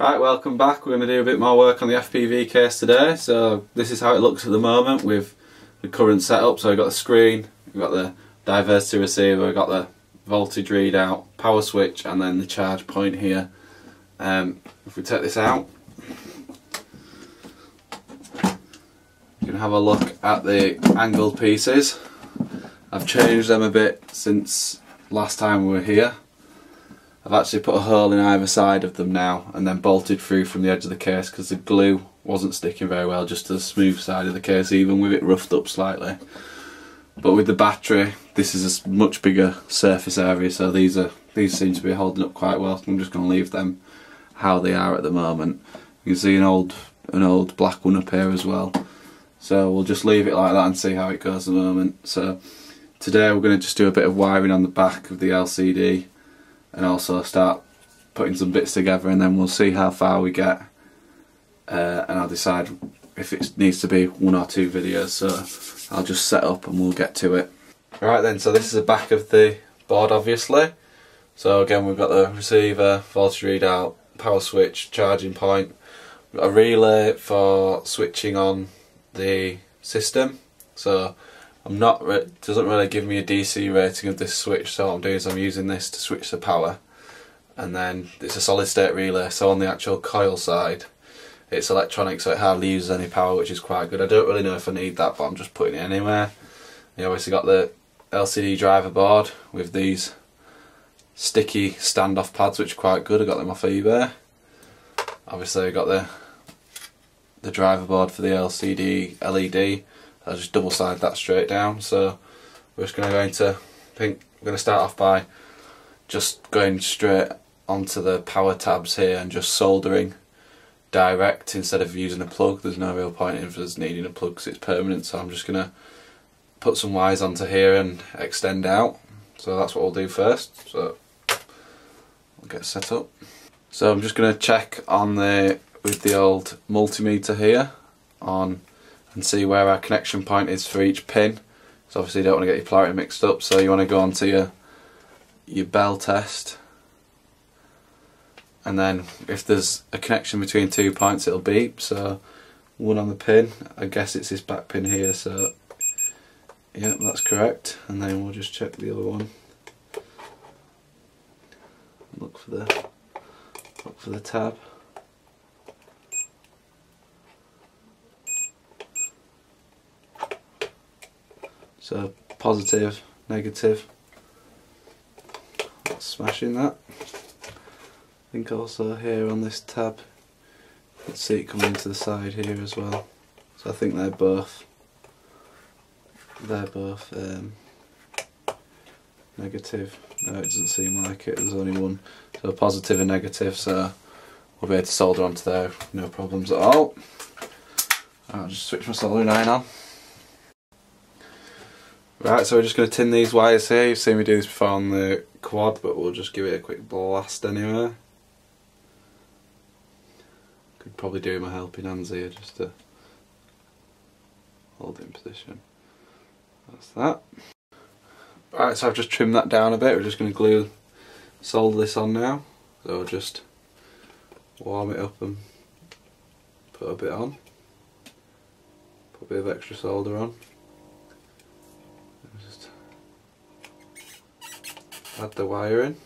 Right, welcome back. We're going to do a bit more work on the FPV case today. So this is how it looks at the moment with the current setup. So we've got the screen, we've got the diversity receiver, we've got the voltage readout, power switch and then the charge point here. Um, if we take this out, you can have a look at the angled pieces. I've changed them a bit since last time we were here. I've actually put a hole in either side of them now and then bolted through from the edge of the case because the glue wasn't sticking very well just to the smooth side of the case even with it roughed up slightly. But with the battery this is a much bigger surface area so these are these seem to be holding up quite well. I'm just going to leave them how they are at the moment. You can see an old an old black one up here as well. So we'll just leave it like that and see how it goes at the moment. So today we're going to just do a bit of wiring on the back of the LCD and also start putting some bits together and then we'll see how far we get uh, and I'll decide if it needs to be one or two videos so I'll just set up and we'll get to it. Alright then so this is the back of the board obviously. So again we've got the receiver, voltage readout, power switch, charging point, a relay for switching on the system. So I'm not doesn't really give me a DC rating of this switch so what I'm doing is I'm using this to switch the power. And then it's a solid state relay so on the actual coil side it's electronic so it hardly uses any power which is quite good. I don't really know if I need that but I'm just putting it anywhere. You obviously got the LCD driver board with these sticky standoff pads which are quite good. I got them off eBay. Obviously I got the the driver board for the LCD LED I just double side that straight down so we're just going to go into I think we're going to start off by just going straight onto the power tabs here and just soldering direct instead of using a plug. There's no real point in us needing a plug because it's permanent so I'm just going to put some wires onto here and extend out. So that's what we'll do first. So we'll get set up. So I'm just going to check on the with the old multimeter here on and see where our connection point is for each pin. So obviously you don't want to get your polarity mixed up, so you want to go onto your your bell test. And then if there's a connection between two points it'll beep. So one on the pin I guess it's this back pin here so yeah that's correct. And then we'll just check the other one. Look for the look for the tab So positive, negative. Smashing that. I think also here on this tab, you can see it coming to the side here as well. So I think they're both, they're both um, negative. No, it doesn't seem like it. There's only one. So positive and negative. So we'll be able to solder onto there, no problems at all. I'll just switch my soldering iron on. Right, so we're just going to tin these wires here. You've seen me do this before on the quad, but we'll just give it a quick blast anyway. Could probably do my helping hands here just to hold it in position. That's that. Right, so I've just trimmed that down a bit. We're just going to glue, solder this on now. So I'll just warm it up and put a bit on. Put a bit of extra solder on. Add the wire in.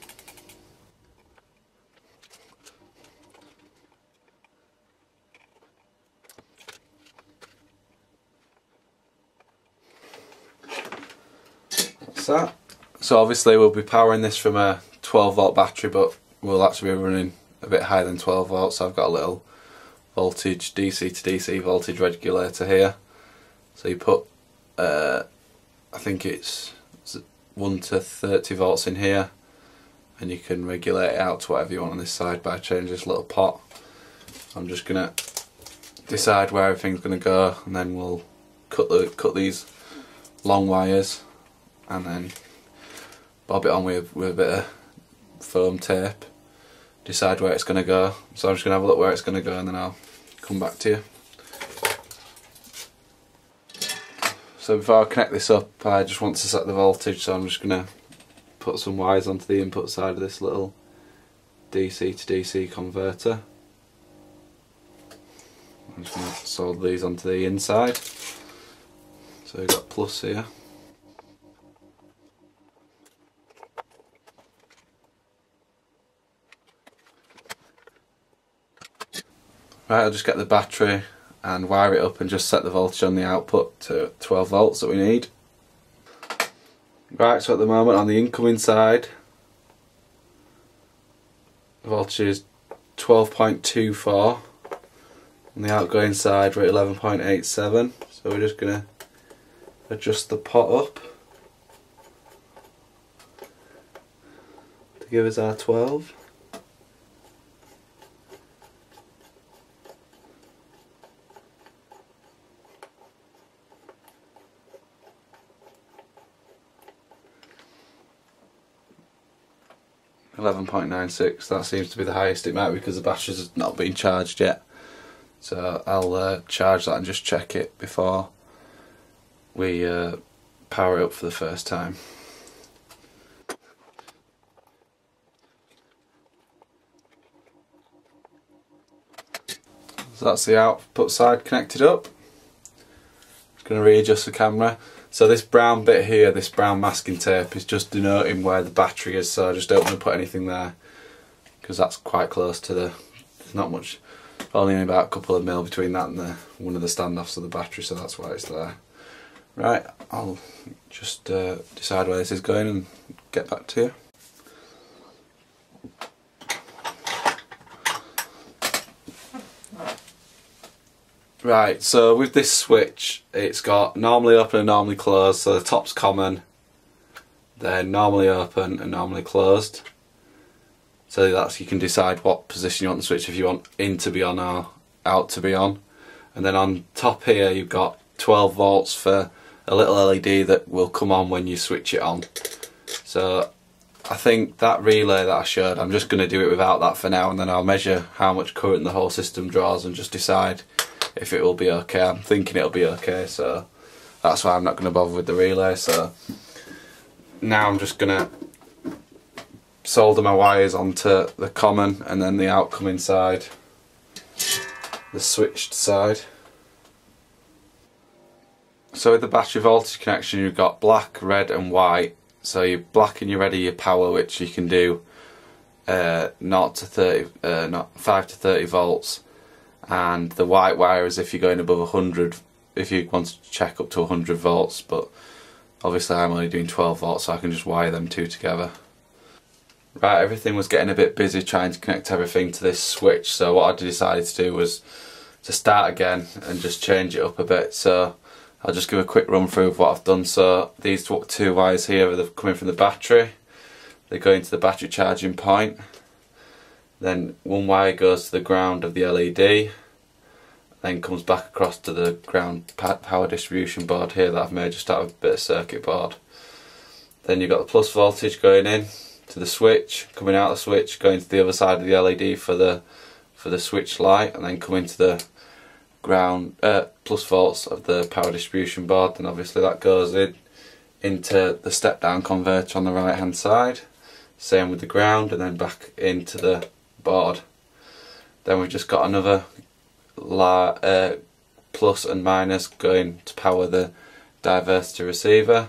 That. So obviously we'll be powering this from a 12 volt battery but we'll actually be running a bit higher than 12 volts so I've got a little voltage DC to DC voltage regulator here so you put uh, I think it's 1 to 30 volts in here and you can regulate it out to whatever you want on this side by changing this little pot. I'm just going to decide where everything's going to go and then we'll cut the cut these long wires and then bob it on with, with a bit of foam tape decide where it's going to go so I'm just going to have a look where it's going to go and then I'll come back to you So before I connect this up I just want to set the voltage so I'm just going to put some wires onto the input side of this little DC to DC converter I'm just going to solder these onto the inside. So we've got plus here. Right, I'll just get the battery and wire it up and just set the voltage on the output to 12 volts that we need. Right, so at the moment on the incoming side, the voltage is 12.24. On the outgoing side we're at 11.87, so we're just going to adjust the pot up to give us our 12. Eleven point nine six. That seems to be the highest it might be because the battery's not been charged yet. So I'll uh, charge that and just check it before we uh, power it up for the first time. So that's the output side connected up. Just going to readjust the camera. So this brown bit here, this brown masking tape is just denoting where the battery is so I just don't want to put anything there because that's quite close to the, there's not much, only about a couple of mil between that and the one of the standoffs of the battery so that's why it's there. Right, I'll just uh, decide where this is going and get back to you. Right, so with this switch, it's got normally open and normally closed, so the top's common, then normally open and normally closed. So that's you can decide what position you want the switch if you want in to be on or out to be on. And then on top here you've got 12 volts for a little LED that will come on when you switch it on. So I think that relay that I showed, I'm just going to do it without that for now and then I'll measure how much current the whole system draws and just decide if it will be okay. I'm thinking it'll be okay so that's why I'm not going to bother with the relay. So now I'm just going to solder my wires onto the common and then the outcoming side, the switched side. So with the battery voltage connection you've got black, red and white. So you black and you're ready your power which you can do uh, not to 30, uh, not 5 to 30 volts and the white wire is if you're going above 100 if you want to check up to 100 volts but obviously I'm only doing 12 volts so I can just wire them two together. Right everything was getting a bit busy trying to connect everything to this switch so what I decided to do was to start again and just change it up a bit so I'll just give a quick run through of what I've done. So these two wires here are coming from the battery. They go into the battery charging point. Then one wire goes to the ground of the LED. Then comes back across to the ground power distribution board here that I've made just out of a bit of circuit board. Then you've got the plus voltage going in to the switch, coming out of the switch, going to the other side of the LED for the for the switch light, and then coming to the ground uh, plus volts of the power distribution board then obviously that goes in into the step down converter on the right hand side same with the ground and then back into the board then we've just got another uh, plus and minus going to power the diversity receiver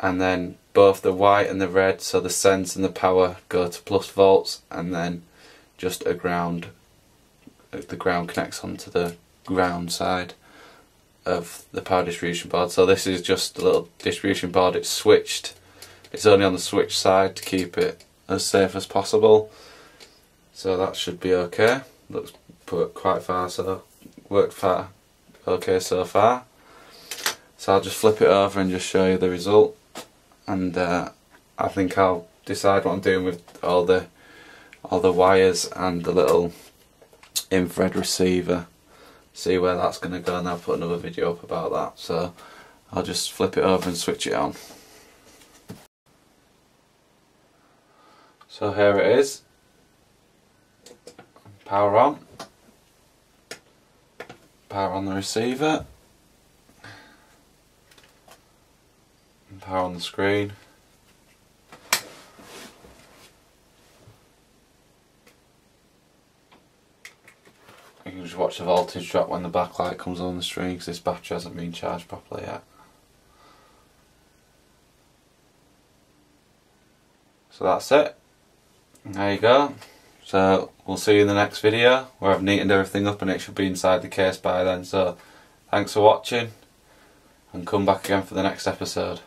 and then both the white and the red so the sense and the power go to plus volts and then just a ground the ground connects onto the ground side of the power distribution board. So this is just a little distribution board, it's switched. It's only on the switch side to keep it as safe as possible. So that should be okay. Looks put quite far, so worked far okay so far. So I'll just flip it over and just show you the result. And uh, I think I'll decide what I'm doing with all the all the wires and the little infrared receiver see where that's going to go and I'll put another video up about that so I'll just flip it over and switch it on so here it is power on power on the receiver power on the screen You can just watch the voltage drop when the backlight comes on the screen because this battery hasn't been charged properly yet. So that's it. There you go. So we'll see you in the next video where I've neatened everything up and it should be inside the case by then. So thanks for watching and come back again for the next episode.